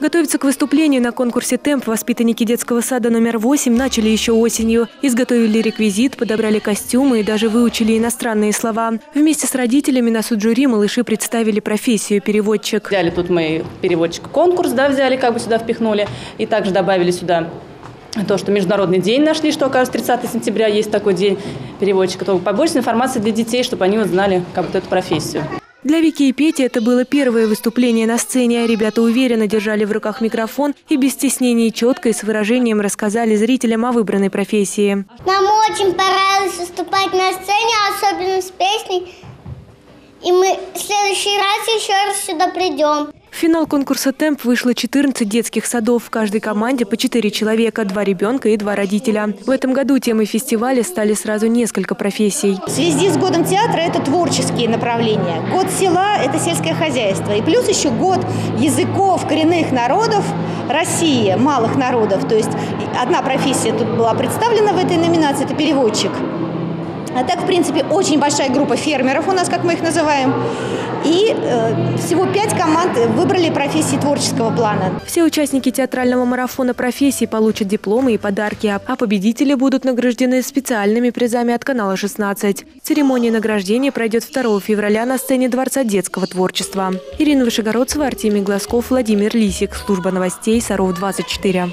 Готовиться к выступлению на конкурсе «Темп» воспитанники детского сада номер 8 начали еще осенью. Изготовили реквизит, подобрали костюмы и даже выучили иностранные слова. Вместе с родителями на суд малыши представили профессию переводчик. Взяли тут мы переводчик конкурс, да, взяли, как бы сюда впихнули. И также добавили сюда то, что Международный день нашли, что, оказывается, 30 сентября есть такой день переводчика. То побольше информации для детей, чтобы они узнали как бы эту профессию. Для Вики и Пети это было первое выступление на сцене. Ребята уверенно держали в руках микрофон и без стеснения четко и с выражением рассказали зрителям о выбранной профессии. Нам очень понравилось выступать на сцене, особенно с песней. И мы в следующий раз еще раз сюда придем. Финал конкурса «Темп» вышло 14 детских садов. В каждой команде по 4 человека, 2 ребенка и 2 родителя. В этом году темой фестиваля стали сразу несколько профессий. В связи с годом театра это творческие направления. Год села – это сельское хозяйство. И плюс еще год языков коренных народов России, малых народов. То есть одна профессия тут была представлена в этой номинации – это переводчик. А так, в принципе, очень большая группа фермеров у нас, как мы их называем. И э, всего пять команд выбрали профессии творческого плана. Все участники театрального марафона профессий получат дипломы и подарки, а победители будут награждены специальными призами от канала 16. Церемония награждения пройдет 2 февраля на сцене Дворца детского творчества. Ирина Вышегородцева, Артемий Глазков, Владимир Лисик. Служба новостей Саров 24.